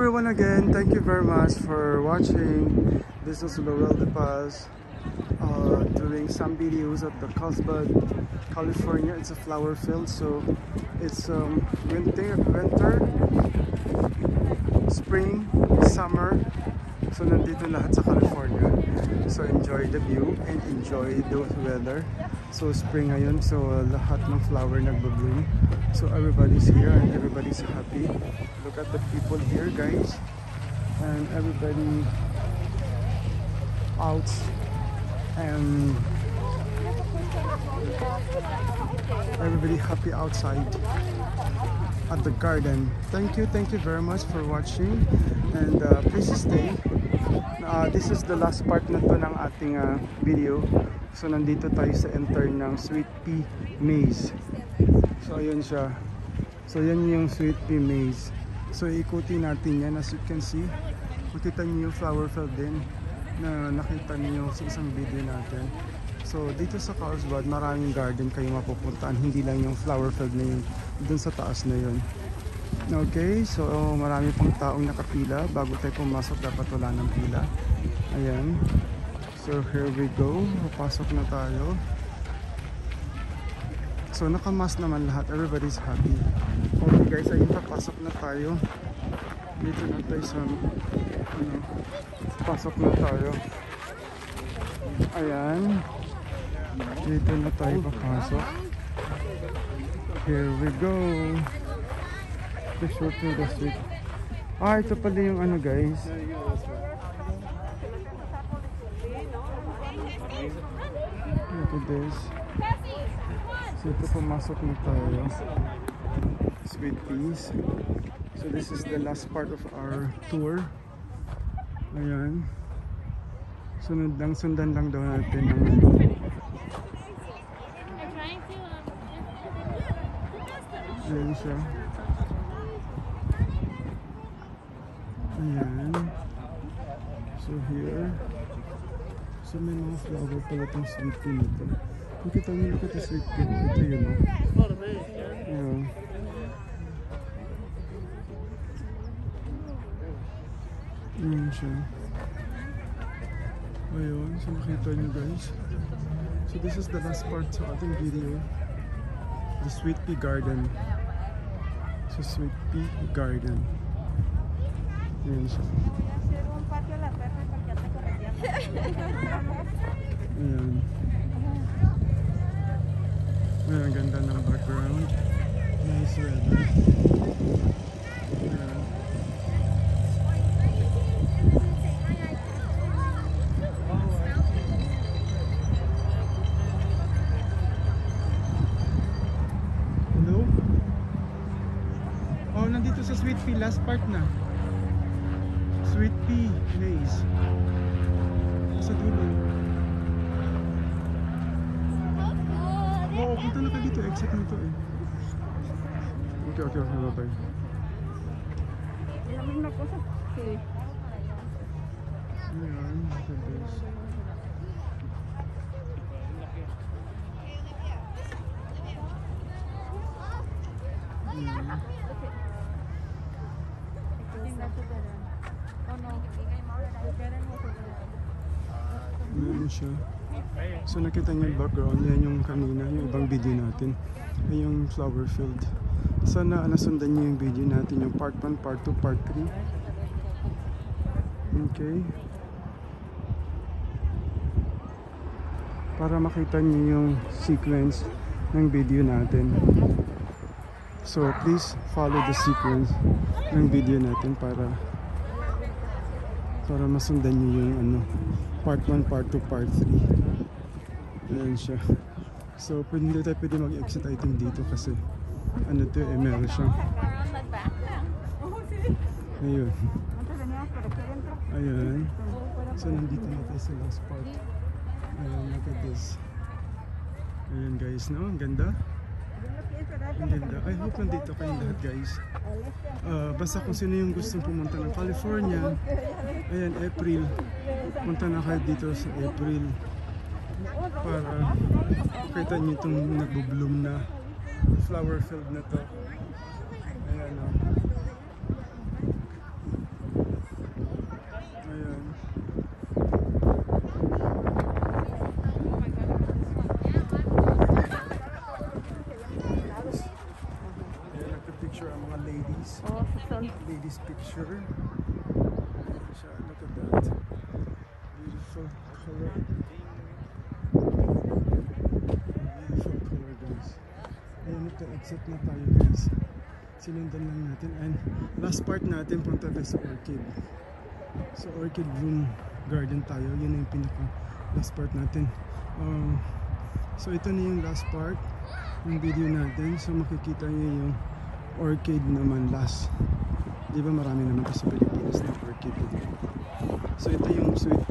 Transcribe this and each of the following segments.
everyone again. Thank you very much for watching. This is Laurel De Paz uh, doing some videos at the Carlsbad, California. It's a flower field, so it's um, winter, winter, spring, summer. So nandito lahat sa California. So enjoy the view and enjoy the weather. So spring ngayon, so lahat ng flower nagbabloom. So everybody's here and everybody's happy. Look at the people here, guys. And everybody out and everybody happy outside at the garden. Thank you, thank you very much for watching and uh, please stay. Uh, this is the last part na to ng ating uh, video. So nandito tayo sa enter ng Sweet Pea Maze. So ayun siya. So yan yung Sweet Pea Maze. So ikutin natin yan as you can see. Makita niyo yung flower field din na nakita niyo sa isang video natin. So dito sa Carlsbad maraming garden kayo mapupuntaan. Hindi lang yung flower field na yun. Dun sa taas na yun. Okay, so marami pang taong nakapila. Bago tayo pumasok dapat wala ng pila. Ayan. So here we go. Papasok na tayo. So nakamas naman lahat. Everybody's happy. Okay guys, ayun papasok na tayo. Dito na tayo sa ano, pasok na tayo. Ayan. Dito na tayo papasok. Here we go. The show to the street. Ah, ito pala yung ano guys. Look at this. So ito pumasok na tayo. Sweet peas. So this is the last part of our tour. Ayan. Sunod lang, sundan lang daw natin ang Ayan siya. Ayan. So here. So may mga flower pala itong sweet pea nito. Kung kita nyo look at the sweet pea. Ito yun o. Ayan. Siya. So nakita nyo guys. So this is the last part sa ating video. The sweet pea garden. So sweet pea garden. Ayan siya. Ayan. Ayan, ang ganda ng background. Nice weather. Ayan. Hello? Oh, nandito sa Sweet Pea, last part na. Sweet Pea Maze. Sa dulo. Oo, punta na ka dito. Exit na to eh. Okay, okay, okay. Bye bye. Ayan, look at this. Ayan. Ayan siya. So nakita niyo yung background, yan yung kanina, yung ibang video natin. Ay yung flower field. Sana nasundan niyo yung video natin, yung part 1, part 2, part 3. Okay. Para makita niyo yung sequence ng video natin. So please follow the sequence ng video natin para para masundan niyo yung ano part 1, part 2, part 3 ayan siya. So pwede hindi tayo pwede mag-exit I think dito kasi ano to eh meron siyang ayun. Ayan. So nandito na tayo sa last part. Ayan look at this. Ayan guys no? Ang ganda ang ganda I hope nandito kayong lahat guys. Ah, basta kung sino yung gustong pumunta ng California ayan April. Punta na kayo dito sa April para makita nyo itong nagbo-bloom na flower field na to ayan o siya. Look at that. Beautiful color. Beautiful color guys. Ayan ito, exit na tayo guys. Sinundan lang natin. And last part natin punta tayo sa Orchid. Sa Orchid Bloom Garden tayo. Yun yung pinaka last part natin. Um, so ito na yung last part ng video natin. So makikita niyo yung orchid naman last. Di ba marami naman sa Pilipinas na orchid. So ito yung sweet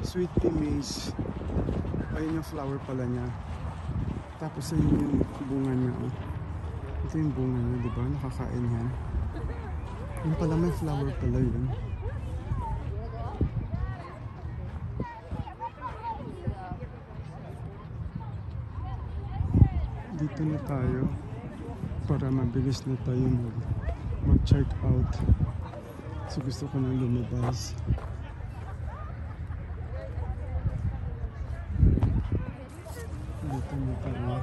sweet pea maze. Ayun yung flower pala niya. Tapos ayun yung bunga niya. Oh. Ito yung bunga niya, di ba? Nakakain yan. Yung pala may flower pala yun. Dito na tayo para mabilis na tayo mag, mag-check out. So gusto ko nang lumabas. Dito na tayo.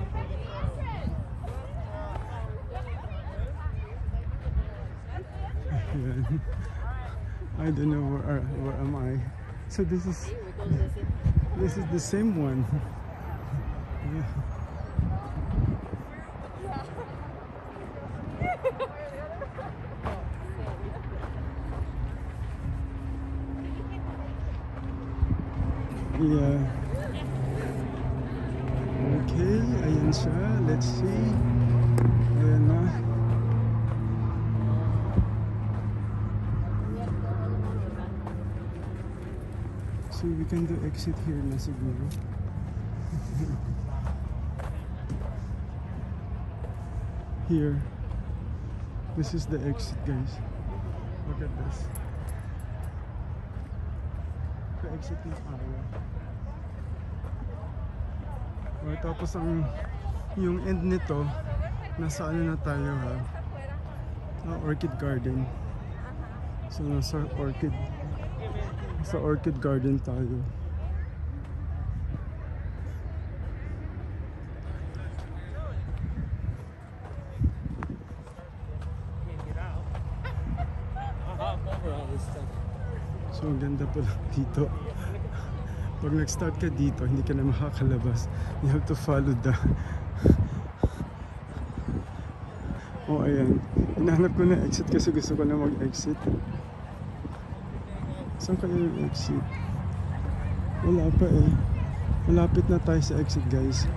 I don't know where, are- where am I. So this is this is the same one. Yeah. Yeah. Okay, ayan siya. Let's see. Ayan. So we can do exit here na here. This is the exit guys. Look at this. Pa-exit na tayo. Oh, tapos ang yung end nito nasa ano na tayo ha? Ah, Orchid Garden. So nasa Orchid sa Orchid Garden tayo so ang ganda pala dito. Pag nag-start ka dito hindi ka na makakalabas. You have to follow the oh ayan. Hinahanap ko na exit kasi gusto ko na mag-exit. Saan kaya yung exit? Wala pa eh. Malapit na tayo sa exit guys.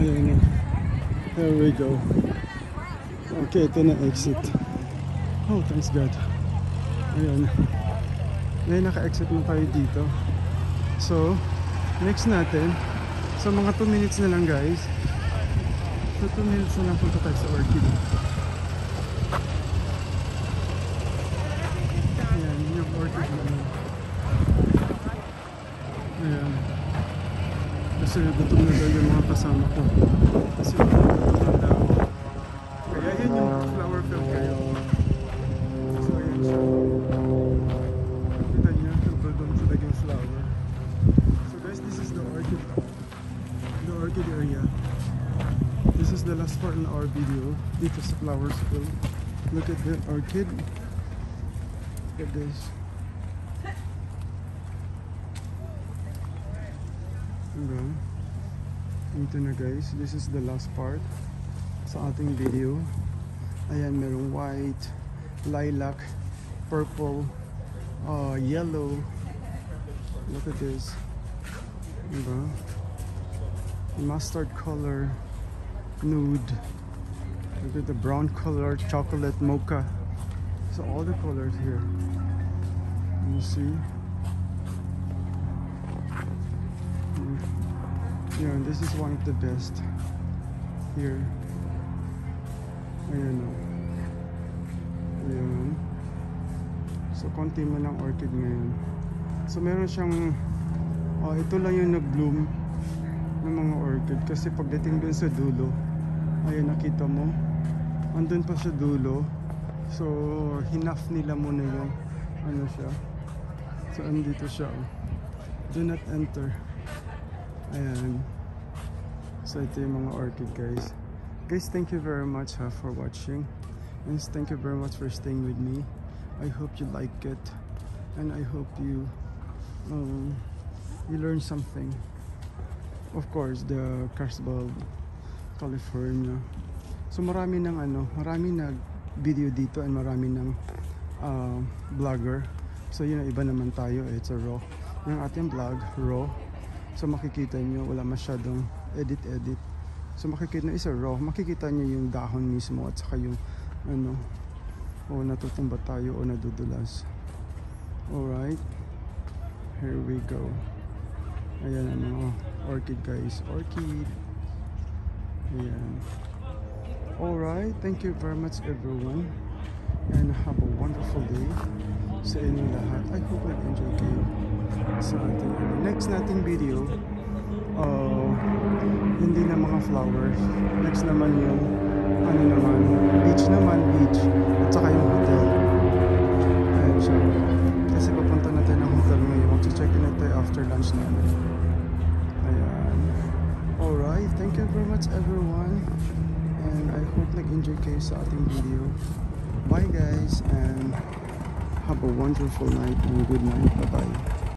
Ayan na. There we go. Okay ito na exit. Oh thanks god. Ayan ngayon naka-exit na tayo dito So, next natin, so mga 2 minutes na lang guys. So 2 minutes na lang punta tayo sa Orchid. Ayan, yun yung Orchid na yun. Ayan. Kasi gutom na daw yung mga kasama ko. Kasi gutom na daw. Sa flowers field. Look at the orchid. Look at this. Diba? Ito na guys. This is the last part sa ating video. Ayan, merong white, lilac, purple, uh, yellow, Look at this. Diba? Mustard color, nude. Look at the brown color, chocolate mocha. So all the colors here. You see? Mm. Yeah, this is one of the best here. Ayan o. Ayan. So, konti mo ng orchid ngayon. So meron siyang oh, ito lang yung nag-bloom ng mga orchid kasi pagdating dun sa dulo ayun nakita mo andun pa sa dulo. So hinaf nila muna yung ano siya. So andito siya oh. do not enter. Ayan. So ito yung mga orchid guys. Guys thank you very much ha, for watching. And thank you very much for staying with me. I hope you like it. And I hope you um, you learn something. Of course, the Carlsbad, California. So marami ng ano, marami nag video dito and marami ng uh, vlogger. So yun iba naman tayo, it's a raw. Yung ating vlog, raw. So makikita nyo, wala masyadong edit-edit. So makikita nyo, is a raw. Makikita nyo yung dahon mismo at saka yung ano, o natutumba tayo o nadudulas. Alright. Here we go. Ayan ang mga orchid guys. Orchid. Ayan. Alright. Thank you very much everyone. And have a wonderful day sa inyo lahat. I hope nag-enjoy kayo sa ating ano, next nating video. Uh, hindi na mga flowers. Next naman yung ano naman, beach naman, beach. At saka yung hotel. Ayan siya. Kasi papunta na tayo ng hotel ngayon. Mag-check in na after lunch namin. Ayan. Alright, thank you very much everyone. And I hope nag-enjoy kayo sa ating video. Bye guys and have a wonderful night and good night. Bye-bye.